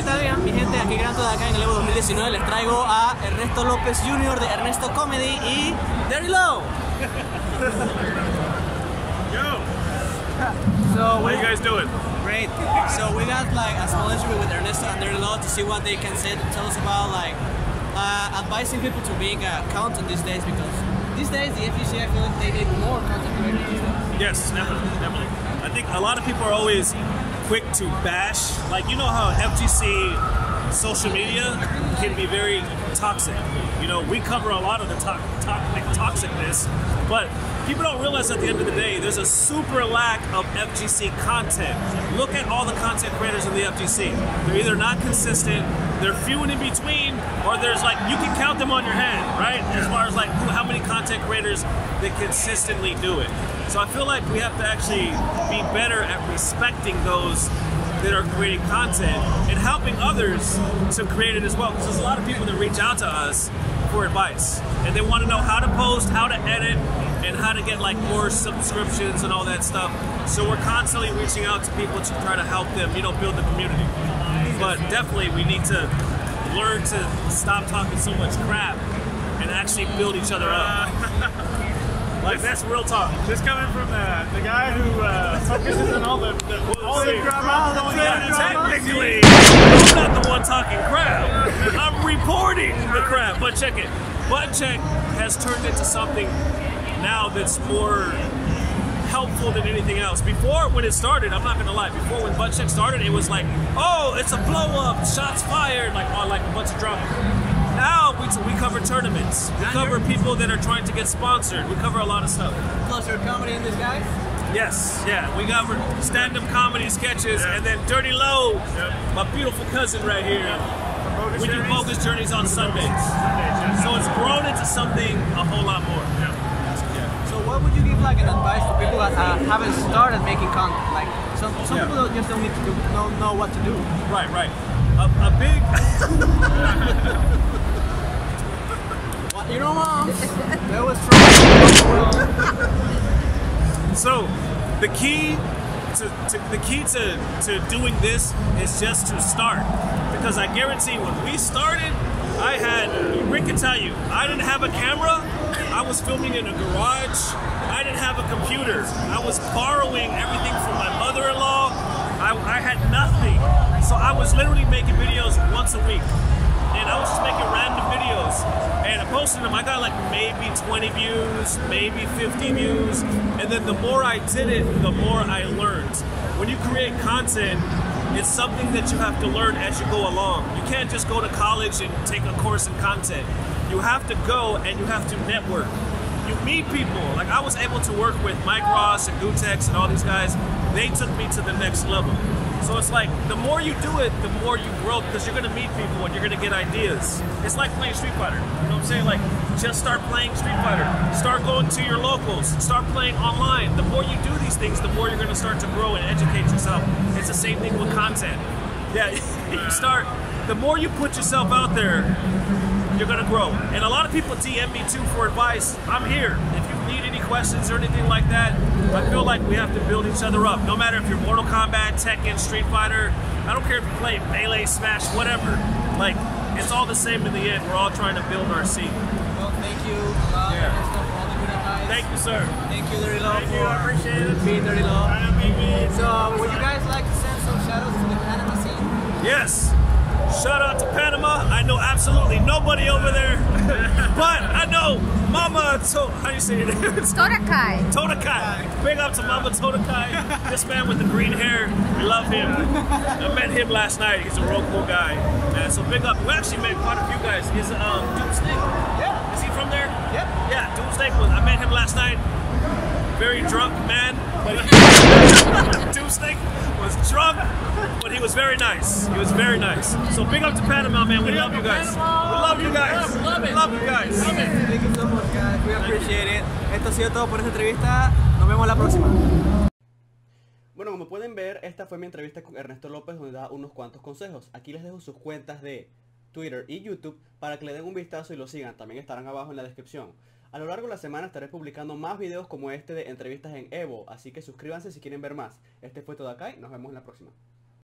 ¿Qué tal mi gente? Aquí GranTodakai en el Evo 2019 les traigo a Ernesto López Jr. de Ernesto Comedy y Dirty Lo. Yo, So how you guys doing? great. So we got like a small interview with Ernesto and Dirty Lo to see what they can say tell us about like uh, advising people to make a content these days because these days the FGC I feel like they need more content creators. Yes, definitely, definitely. I think a lot of people are always quick to bash. Like you know how FGC social media can be very toxic. You know, we cover a lot of the to- to- toxicness, but people don't realize at the end of the day, there's a super lack of FGC content. Look at all the content creators in the FGC. They're either not consistent, they're few and in between, or there's like you can count them on your hand, right? As far as like who, how many content creators that consistently do it. So I feel like we have to actually be better at respecting those that are creating content and helping others to create it as well. Because there's a lot of people that reach out to us for advice and they want to know how to post, how to edit, and how to get like more subscriptions and all that stuff. So we're constantly reaching out to people to try to help them, you know, build the community. But definitely we need to learn to stop talking so much crap and actually build each other up. like that's real talk. Just coming from the, the guy who uh, focuses on all the, the all the drama, all the yeah, drama. technically, I'm not the one talking crap. I'm reporting the crap. But check it. Button Check has turned into something now that's more helpful than anything else. Before, when it started, I'm not gonna lie. Before, when Button Check started, it was like, oh, it's a blow up, shots fired, like on like a bunch of drama. Now we, we cover tournaments. We cover people that are trying to get sponsored. We cover a lot of stuff. Plus your comedy in this guy. Yes, yeah. We got stand-up comedy sketches, and then Dirty Lo, my beautiful cousin right here. Bogus We do journeys. bogus journeys on Sundays, so it's grown into something a whole lot more. So what would you give like an advice to people that uh, haven't started making content? Like some, some Yeah. people don't- just don't need to do, don't know what to do. Right, right. A, a big, What, you know, moms? That was from. so the key to, to the key to, to doing this is just to start, because I guarantee when we started, I had Rick can tell you, I didn't have a camera. I was filming in a garage. I didn't have a computer. I was borrowing everything from my mother-in-law. I, I had nothing, so I was literally making videos once a week. I them. I got like maybe 20 views, maybe 50 views, and then the more I did it, the more I learned. When you create content, it's something that you have to learn as you go along. You can't just go to college and take a course in content. You have to go and you have to network. You meet people. Like I was able to work with Mike Ross and Gootecks and all these guys. They took me to the next level. So it's like the more you do it, the more you grow because you're gonna meet people and you're gonna get ideas. It's like playing Street Fighter. You know what I'm saying? Like just start playing Street Fighter. Start going to your locals. Start playing online. The more you do these things, the more you're gonna start to grow and educate yourself. It's the same thing with content. Yeah, you start. The more you put yourself out there, you're gonna grow. And a lot of people DM me too for advice. I'm here. If need any questions or anything like that, I feel like we have to build each other up. No matter if you're Mortal Kombat, Tekken, Street Fighter, I don't care if you play Melee, Smash, whatever. Like, it's all the same in the end. We're all trying to build our scene. Well, thank you, uh, Yeah. Ernesto, for all the good advice. Thank you, sir. Thank you, Dirty Lo, Thank you, I appreciate it. being Dirty Lo. So, would you guys like to send some shoutouts to the Panama scene? Yes. Shout out to Panama. I know absolutely nobody over there, but I know Mama. To- how do you say it? Torakai. Todakai. Big up to Mama Todakai. this man with the green hair, we love him. I met him last night. He's a real cool guy. And so big up. We actually met quite a few guys. Is um Doomsday? Yeah. Is he from there? Yep. Yeah, Doomsday was. I met him last night. Very drunk man, but he, Doomsday was drunk, but he was very nice. He was very nice. So big up to Panama, man. We love you guys. We love you guys. Love it. Love you guys. Thank you so much, guys. We appreciate it. Esto ha sido todo por esta entrevista. Nos vemos la próxima. Bueno, como pueden ver, esta fue mi entrevista con Ernesto López donde da unos cuantos consejos. Aquí les dejo sus cuentas de Twitter y YouTube para que le den un vistazo y lo sigan. También estarán abajo en la descripción. A lo largo de la semana estaré publicando más videos como este de entrevistas en Evo, así que suscríbanse si quieren ver más. Este fue todo acá y nos vemos en la próxima.